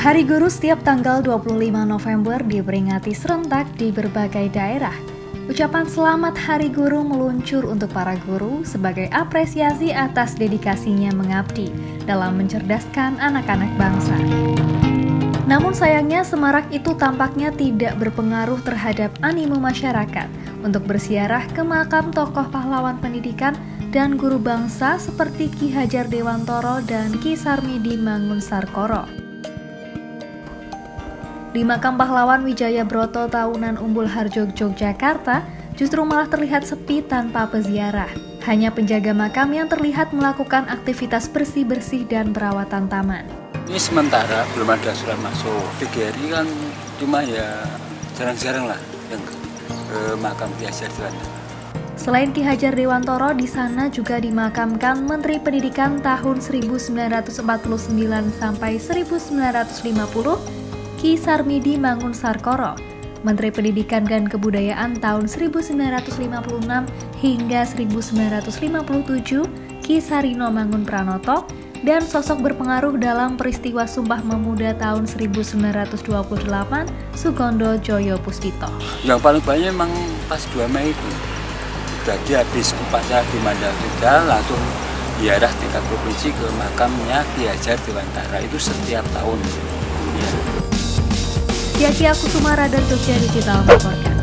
Hari Guru setiap tanggal 25 November diperingati serentak di berbagai daerah. Ucapan selamat Hari Guru meluncur untuk para guru sebagai apresiasi atas dedikasinya mengabdi dalam mencerdaskan anak-anak bangsa. Namun sayangnya semarak itu tampaknya tidak berpengaruh terhadap animo masyarakat untuk bersiarah ke makam tokoh pahlawan pendidikan dan guru bangsa seperti Ki Hajar Dewantoro dan Ki Sarmidi Mangun Sarkoro. Di makam pahlawan Wijaya Broto Tahunan Umbul Harjo Yogyakarta justru malah terlihat sepi tanpa peziarah. Hanya penjaga makam yang terlihat melakukan aktivitas bersih-bersih dan perawatan taman. Ini sementara belum ada surat masuk. Hari kan cuma ya jarang-jarang lah yang ke makam Hajar Dewantoro. Selain Ki Hajar Dewantoro, di sana juga dimakamkan Menteri Pendidikan tahun 1949 sampai 1950 Ki Sarmidi Mangun Sarkoro, Menteri Pendidikan dan Kebudayaan tahun 1956 hingga 1957, Ki Sarino Mangun Pranoto, dan sosok berpengaruh dalam peristiwa Sumpah Pemuda tahun 1928, Sugondo Joyo Pustito. Yang paling banyak memang pas 2 Mei itu. Jadi habis upacara di Mandalika langsung diarah tingkat provinsi ke makamnya Ki Hajar Dewantara itu setiap tahun. Ya. Yaki Aku Sumara dan Jogja Digital melaporkan.